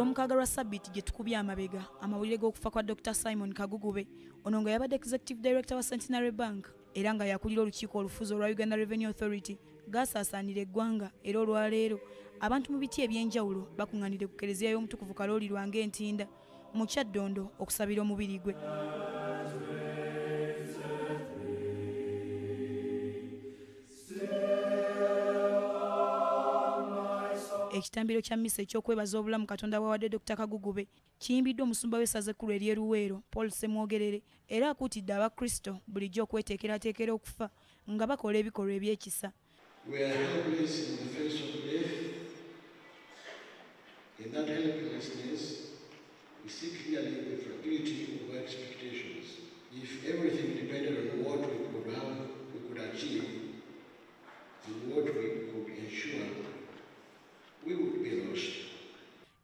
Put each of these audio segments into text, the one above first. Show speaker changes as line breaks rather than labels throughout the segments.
lw'omukaaga lwa sabbiiti gye tukubye amabega amawulire g'okufa kwa dr simon kagugube ono nga yabadde executive director wa centenary bank era nga yakulira olukiiko olufuzi olwa uganda revenue authority gaasaasaanira eggwanga era olwaleero abantu mu biti ebyenjawulo bakuŋŋaanidde ku kereziya y'omutukuvu kalooli lwange entinda mu kyaddondo okusabira omubiri gwe ekitambiro kya mmisa ekyokwebaza obulamu katonda bwawadde dr kagugube kiyimbiddwa omusumba w'essaza ekkulu ery'eruweero paul semwogerere era akuutidde abakristo bulijjo okweteekerateekera okufa nga bakola ebikolwa ebyekisa.
In that helplessness, we see clearly the fragility of our expectations. If everything depended on what we could have, we could achieve, and what we could ensure,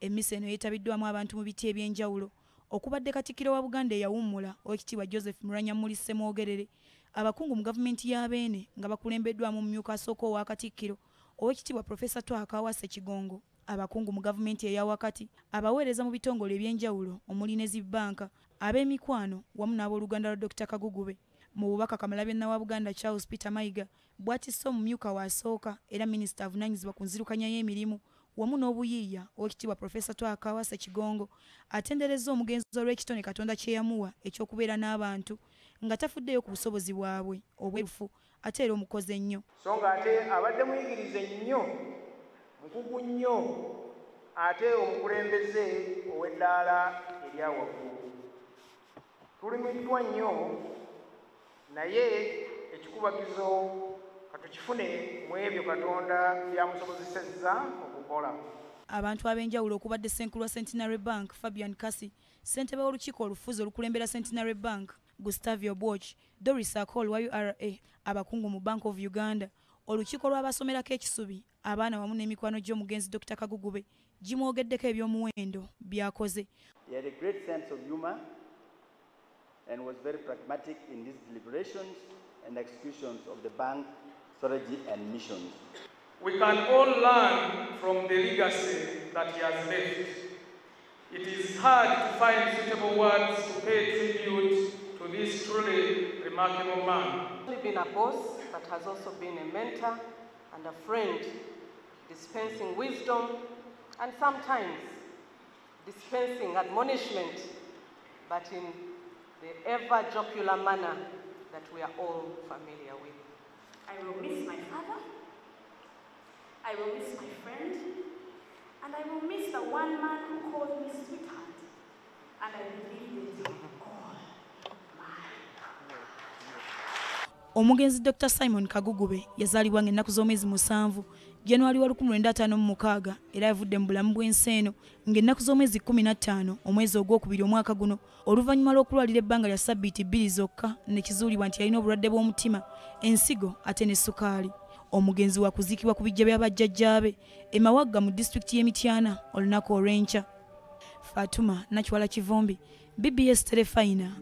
emmisa eno yeetabiddwamu abantu mu biti ebyenjawulo. Okubadde katikkiro wa buganda eyawummula owekitiibwa joseph mulwanyammuli ssemwogerere abakungu mu gavumenti y'abeene nga bakulembeddwamu mumyuka asooka owa katikkiro. Owekitiibwa profesa twakawase kigongo abakungu mu gavumenti eyawakati abaweereza mu bitongole ebyenjawulo omuli ne zibbanka ab'emikwano wamu n'abooluganda lwa dr kagugube. Mu bubaka kamalabyonna wa buganda charles peter mayiga bwatisse omumyuka waasooka era minisita avunaanyizibwa ku nzirukanya y'emirimu wamu n'obuyiiya owekitiibwa profesa twakawasa kigongo atenderezza omugenzi olw'ekitone katonda kye yamuwa ekyokubeera n'abantu nga tafuddeyo ku busobozi bwabwe obwerufu ate era omukozi ennyo
so nga ate abadde muyigirize nnyo mukugu nnyo ate omukulembeze ow'eddaala erya waggulu tulumiddwa nnyo naye ekikubagizo katukifune mu ebyo katonda byamusobozesezza okukola.
Abantu ab'enjawulo okubadde ssenkulu wa centenary bank fabian kasi ssentebe w'olukiiko olufuzi olukulembera centenary bank gustavio boch doris acol wa ura abakungu mu bank of uganda. Olukiiko lw'abasomerako ekisubi abaana wamu n'emikwano gy'omugenzi dr kagugube gimwogeddeko eby'omuwendo byakoze.
He had a great sense of humor and was very pragmatic in his deliberations and executions of the bank strategy and missions.
We can all learn from the legacy that he has left. It is hard to find suitable words to pay tribute to this truly remarkable man.
He has been a boss, but has also been a mentor and a friend, dispensing wisdom and sometimes dispensing admonishment, but in the ever jocular manner that we are all familiar with.
I will miss my father. I will miss my friend. And I will miss the one man who called me sweetheart. And I believe it all
omugenzi dr. Simon kagugube yazaalibwa nga ennaku z'omwezi musanvu januwali wa 1956 era yavudde mu bulamu bw'ensi eno ng'ennaku z'omwezi 15 omwezi ogwokubiri omwaka guno oluvannyuma lw'okulwalira ebbanga lya sabbiiti bbiri zokka ne kizuulibwa nti yalina obulwadde bw'omutima ensigo ate ne sukaali. Omugenzi wa kuziikibwa ku bijja bya bajjajjaabe emawagga mu disitulikiti y'emityana olunaku olw'enkya. Fatuma nakiwala kivumbi bbs terefayina